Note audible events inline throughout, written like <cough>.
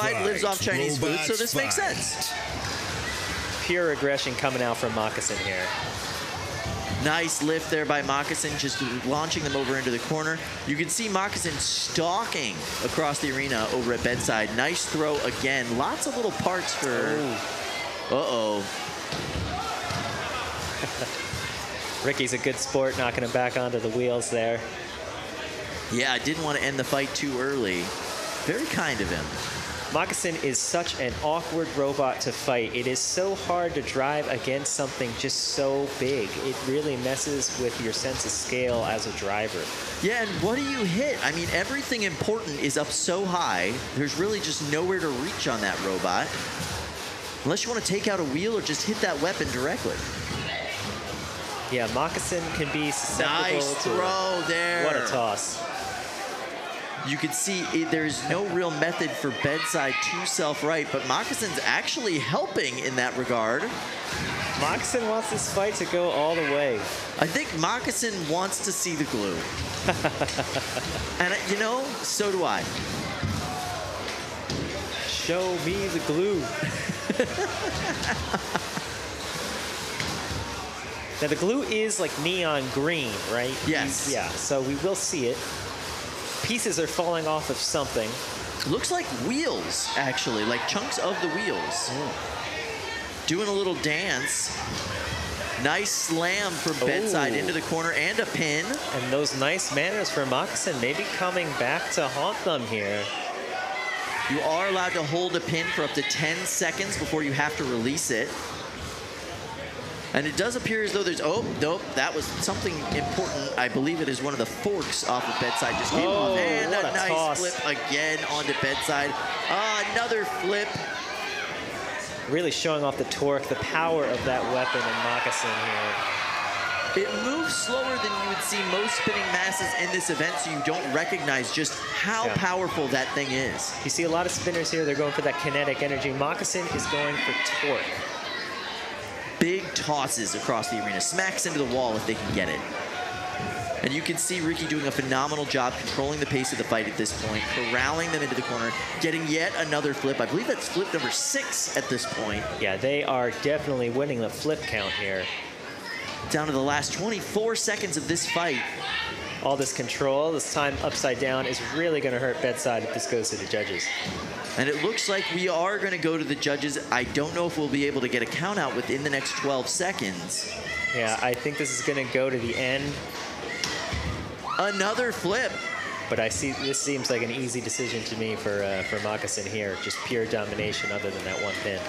fight, lives off Chinese food, so this makes sense. Pure aggression coming out from Moccasin here. Nice lift there by Moccasin, just launching them over into the corner. You can see Moccasin stalking across the arena over at Bed Side. Nice throw again. Lots of little parts for. Oh. Uh-oh. <laughs> Ricky's a good sport, knocking him back onto the wheels there. Yeah, I didn't want to end the fight too early. Very kind of him. Moccasin is such an awkward robot to fight. It is so hard to drive against something just so big. It really messes with your sense of scale as a driver. Yeah, and what do you hit? I mean, everything important is up so high, there's really just nowhere to reach on that robot. Unless you want to take out a wheel or just hit that weapon directly. Yeah, Moccasin can be susceptible Nice to throw there. What a toss. You can see it, there's no real method for Bed Side to self-right, but Moccasin's actually helping in that regard. Moccasin wants this fight to go all the way. I think Moccasin wants to see the glue. <laughs> and, uh, you know, so do I. Show me the glue. <laughs> now the glue is like neon green, right? Yes. Yeah, so we will see it. Pieces are falling off of something. Looks like wheels, actually, like chunks of the wheels. Hmm. Doing a little dance. Nice slam from Bed Side Ooh. into the corner and a pin. And those nice manners for Moccasin maybe coming back to haunt them here. You are allowed to hold a pin for up to 10 seconds before you have to release it. And it does appear as though there's, oh, nope, that was something important. I believe it is one of the forks off of Bed Side just came Oh, off. And what a a nice toss. flip again onto Bed Side. Ah, another flip. Really showing off the torque, the power of that weapon and Moccasin here. It moves slower than you would see most spinning masses in this event, so you don't recognize just how Yeah. powerful that thing is. You see a lot of spinners here, they're going for that kinetic energy. Moccasin is going for torque. Tosses across the arena, smacks into the wall if they can get it. And you can see Ricky doing a phenomenal job controlling the pace of the fight at this point, corralling them into the corner, getting yet another flip. I believe that's flip number six at this point. Yeah, they are definitely winning the flip count here. Down to the last 24 seconds of this fight. All this control, this time upside down, is really going to hurt Bed Side if this goes to the judges. And it looks like we are going to go to the judges. I don't know if we'll be able to get a count out within the next 12 seconds. Yeah, I think this is going to go to the end, Another flip. but I see this seems like an easy decision to me for uh, for Moccasin here. Just pure domination, other than that one pin.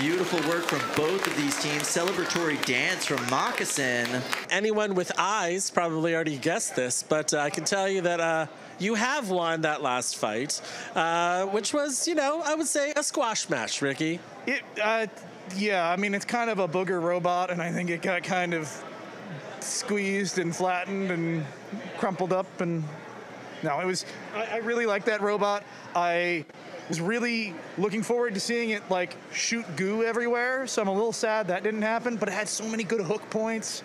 Beautiful work from both of these teams. Celebratory dance from Moccasin. Anyone with eyes probably already guessed this, but uh, I can tell you that uh, you have won that last fight, uh, which was, you know, I would say a squash match, Ricky. It, uh, yeah, I mean, it's kind of a booger robot, and I think it got kind of squeezed and flattened and crumpled up. And no, it was, I, I really like that robot. I was really looking forward to seeing it like shoot goo everywhere, so I'm a little sad that didn't happen, but it had so many good hook points.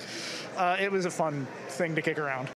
Uh, it was a fun thing to kick around.